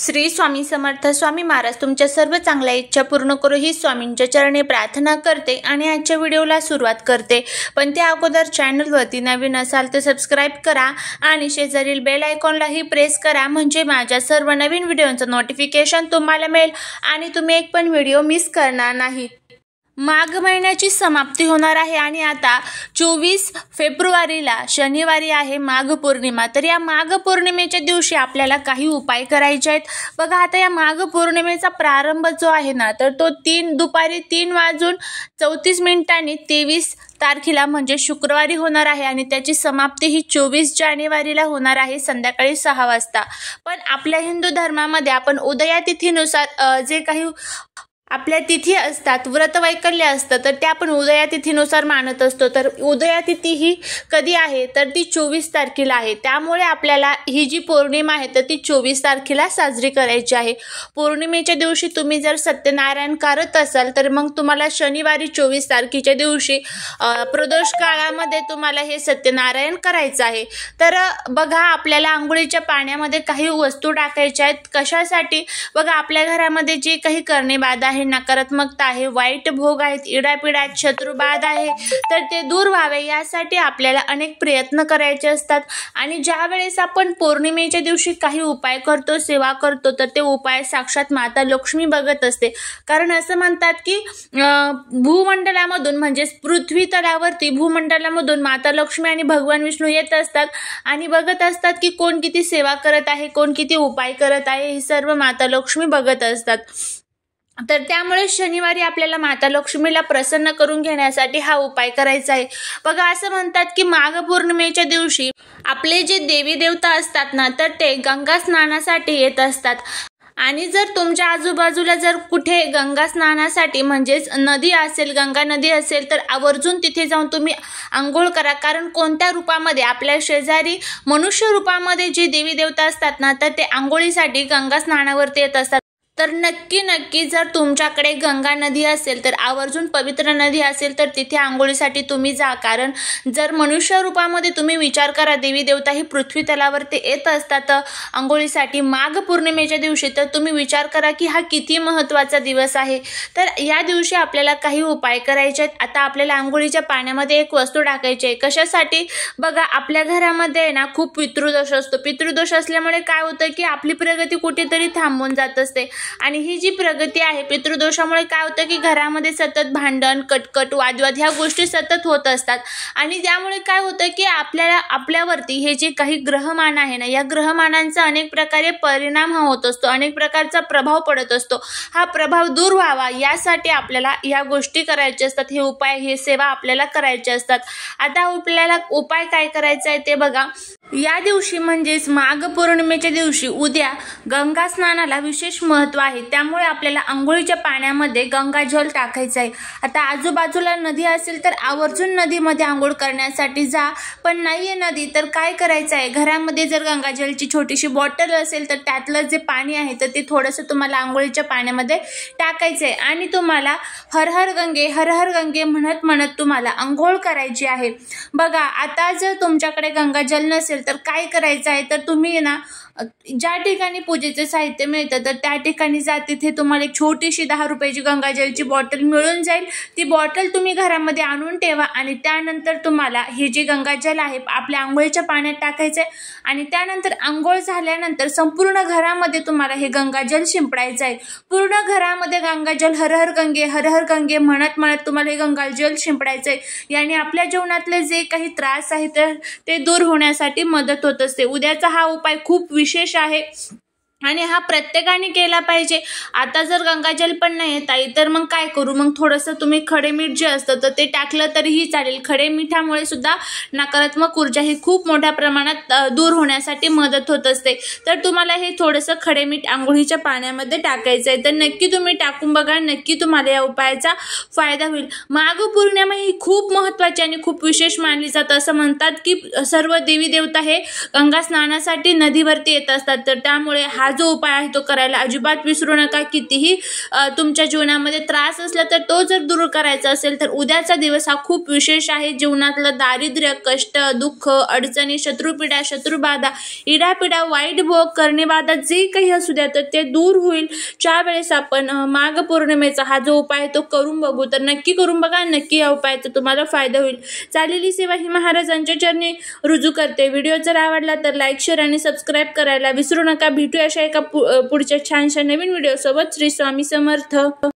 श्री स्वामी समर्थ स्वामी महाराज तुमच्या सर्व चांगल्या इच्छा पूर्ण करू ही स्वामींच्या चरणी प्रार्थना करते आणि आजच्या व्हिडिओला सुरुवात करते. पण त्या अगोदर चॅनलवरती नवीन असाल तर सबस्क्राईब करा आणि शेजारील बेल आयकॉनलाही प्रेस करा म्हणजे माझ्या सर्व नवीन व्हिडिओचं नोटिफिकेशन तुम्हाला मिळेल आणि तुम्ही एक पण व्हिडिओ मिस करणार नाही. माघ महिन्याची समाप्ती होणार आहे आणि आता चोवीस फेब्रुवारीला शनिवारी आहे माघ पौर्णिमा. तर या माघ पौर्णिमेच्या दिवशी आपल्याला काही उपाय करायचे आहेत. बघा आता या माघ पौर्णिमेचा प्रारंभ जो आहे ना तर तो तीन दुपारी तीन वाजून चौतीस मिनिटांनी तेवीस तारखेला म्हणजे शुक्रवारी होणार आहे आणि त्याची समाप्ती ही चोवीस जानेवारीला होणार आहे संध्याकाळी सहा वाजता. पण आपल्या हिंदू धर्मामध्ये आपण उदया तिथीनुसार जे काही आपल्या तिथी असतात व्रत वैकल्य असतं तर ते आपण उदया तिथीनुसार मानत असतो. तर उदया तिथी ही कधी आहे? तर ती चोवीस तारखेला आहे. त्यामुळे आपल्याला ही जी पौर्णिमा आहे तर ती चोवीस तारखेला साजरी करायची आहे. पौर्णिमेच्या दिवशी तुम्ही जर सत्यनारायण करत असाल तर मग तुम्हाला शनिवारी चोवीस तारखेच्या दिवशी प्रदोष काळामध्ये तुम्हाला हे सत्यनारायण करायचं आहे. तर बघा आपल्याला आंघोळीच्या पाण्यामध्ये काही वस्तू टाकायच्या आहेत. कशासाठी? बघा आपल्या घरामध्ये जे काही करणेबाद आहे आहे नकारात्मकता आहे वाईट भोग आहेत इडापिडा शत्रुबाद आहे तर ते दूर व्हावे यासाठी आपल्याला अनेक प्रयत्न करायचे असतात. आणि ज्या वेळेस आपण पौर्णिमेच्या दिवशी काही उपाय करतो सेवा करतो तर ते उपाय साक्षात माता लक्ष्मी बघत असते. कारण असं म्हणतात की भूमंडलामधून म्हणजेच पृथ्वी तलावरती भूमंडलामधून माता लक्ष्मी आणि भगवान विष्णू येत असतात आणि बघत असतात की कोण किती सेवा करत आहे कोण किती उपाय करत आहे हे सर्व माता लक्ष्मी बघत असतात. तर त्यामुळे शनिवारी आपल्याला माता लक्ष्मीला प्रसन्न करून घेण्यासाठी हा उपाय करायचा आहे. बघा असं म्हणतात की माघ पौर्णिमेच्या दिवशी आपले जे देवी देवता असतात ना तर ते गंगा स्नानासाठी येत असतात. आणि जर तुमच्या आजूबाजूला जर कुठे गंगा स्नानासाठी म्हणजेच नदी असेल गंगा नदी असेल तर आवर्जून तिथे जाऊन तुम्ही आंघोळ करा. कारण कोणत्या रूपामध्ये? आपल्या शेजारी मनुष्य रूपामध्ये जे देवी देवता असतात ना तर ते आंघोळीसाठी गंगा स्नानावरती येत असतात. तर नक्की नक्की जर तुमच्याकडे गंगा नदी असेल तर आवर्जून पवित्र नदी असेल तर तिथे आंघोळीसाठी तुम्ही जा. कारण जर मनुष्य रूपामध्ये तुम्ही विचार करा देवी देवता ही पृथ्वी तलावरती येत असतात आंघोळीसाठी माघ पौर्णिमेच्या दिवशी तर तुम्ही विचार करा की हा किती महत्त्वाचा दिवस आहे. तर या दिवशी आपल्याला काही उपाय करायचे आहेत. आता आपल्याला आंघोळीच्या पाण्यामध्ये एक वस्तू टाकायची आहे. कशासाठी? बघा आपल्या घरामध्ये ना खूप पितृदोष असतो. पितृदोष असल्यामुळे काय होतं की आपली प्रगती कुठेतरी थांबून जात असते. आणि ही जी प्रगती आहे पितृदोषामुळे काय होतं की घरामध्ये सतत भांडण कटकट वादवाद ह्या गोष्टी सतत होत असतात. आणि त्यामुळे काय होतं की आपल्याला आपल्यावरती हे जे काही ग्रहमान आहे ना या ग्रहमानांचा अनेक प्रकारे परिणाम हा होत असतो. अनेक प्रकारचा प्रभाव पडत असतो. हा प्रभाव दूर व्हावा यासाठी आपल्याला या गोष्टी करायच्या असतात. हे उपाय हे सेवा आपल्याला करायचे असतात. आता आपल्याला उपाय काय करायचा आहे ते बघा. या दिवशी म्हणजेच माघ पौर्णिमेच्या दिवशी उद्या गंगा स्नानाला विशेष महत्त्व आहे. त्यामुळे आपल्याला आंघोळीच्या पाण्यामध्ये गंगाजल टाकायचं आहे. आता आजूबाजूला नदी असेल तर आवर्जून नदीमध्ये आंघोळ करण्यासाठी जा. पण नाही आहे नदी तर काय करायचं आहे? घरामध्ये जर गंगाजलची छोटीशी बॉटल असेल तर त्यातलं जे पाणी आहे तर ते थोडंसं तुम्हाला आंघोळीच्या पाण्यामध्ये टाकायचं आहे. आणि तुम्हाला हर हर गंगे हर हर गंगे म्हणत म्हणत तुम्हाला आंघोळ करायची आहे. बघा आता जर तुमच्याकडे गंगाजल नसेल तर काय करायचं आहे? तर तुम्ही ना ज्या ठिकाणी पूजेचे साहित्य मिळतं तर त्या ठिकाणी जा. तिथे तुम्हाला एक छोटीशी दहा रुपयाची गंगाजलची बॉटल मिळून जाईल. ती बॉटल तुम्ही घरामध्ये आणून ठेवा आणि त्यानंतर तुम्हाला हे जे गंगाजल आहे आपल्या आंघोळीच्या पाण्यात टाकायचं आहे आणि त्यानंतर आंघोळ झाल्यानंतर संपूर्ण घरामध्ये तुम्हाला हे गंगाजल शिंपडायचं आहे. पूर्ण घरामध्ये गंगाजल हर हर गंगे हर हर गंगे म्हणत म्हणत तुम्हाला हे गंगाजल शिंपडायचं आहे याने आपल्या जीवनातले जे काही त्रास आहे तर ते दूर होण्यासाठी मदत होत असते. उद्याचा हा उपाय खूप विशेष आहे. आणि हा प्रत्येकाने केला पाहिजे. आता जर गंगाजल पण नाही येत आई तर मग काय करू? मग थोडंसं तुम्ही खडे मीठ जे असतं तर ते टाकलं तरीही चालेल. खडे मिठामुळे सुद्धा नकारात्मक ऊर्जा ही खूप मोठ्या प्रमाणात दूर होण्यासाठी मदत होत असते. तर तुम्हाला हे थोडंसं खडे मीठ आंघोळीच्या पाण्यामध्ये टाकायचं आहे तर नक्की तुम्ही टाकून बघा नक्की तुम्हाला या उपायाचा फायदा होईल. माघ पौर्णिमा ही खूप महत्त्वाची आणि खूप विशेष मानली जातं. असं म्हणतात की सर्व देवी देवता हे गंगा स्नानासाठी नदीवरती येत असतात. तर त्यामुळे हा हा जो उपाय आहे तो करायला अजिबात विसरू नका. कितीही तुमच्या जीवनामध्ये त्रास असला तर तो जर दूर करायचा असेल तर उद्याचा दिवस हा खूप विशेष आहे. जीवनातलं दारिद्र्य कष्ट दुःख अडचणी शत्रुपीडा शत्रुबाधा इडापिडा वाईट भोग करणेबाधा जे काही असू द्या तर ते दूर होईल. ज्या वेळेस आपण माघ पौर्णिमेचा हा जो उपाय आहे तो करून बघू तर नक्की करून बघा. नक्की या उपायाचा तुम्हाला फायदा होईल. चालेली सेवा ही महाराजांच्या चरणी रुजू करते. व्हिडिओ जर आवडला तर लाईक शेअर आणि सबस्क्राईब करायला विसरू नका. भेटू अशा एका पु- अ, पुढच्या छानशा नवीन व्हिडिओसोबत श्री स्वामी समर्थ.